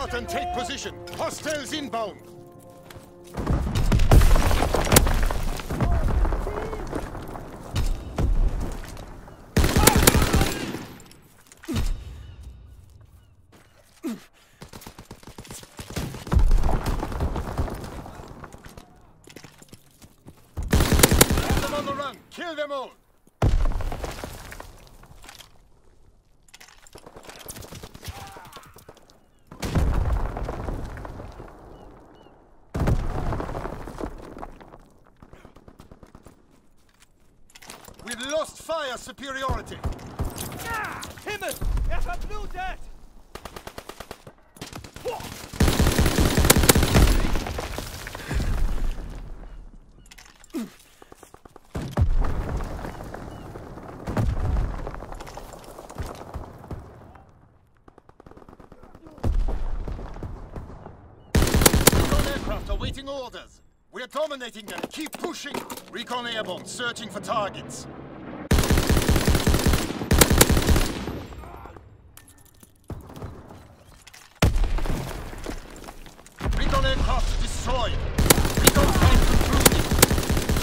Spartan, take position. Hostiles inbound. Kill them all. Fire superiority. Himmel! Er verblutet! Awaiting orders. We're dominating them. Keep pushing. Recon airborne, searching for targets. Aircraft destroyed. Concluded.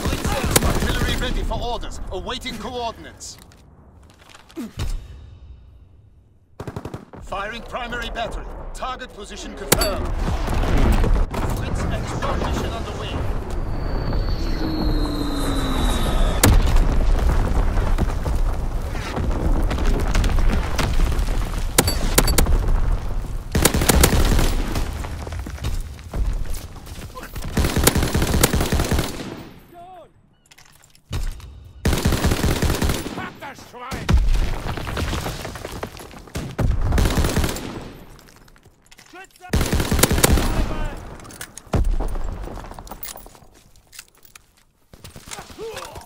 Blitz artillery ready for orders, awaiting coordinates. Firing primary battery. Target position confirmed. Pack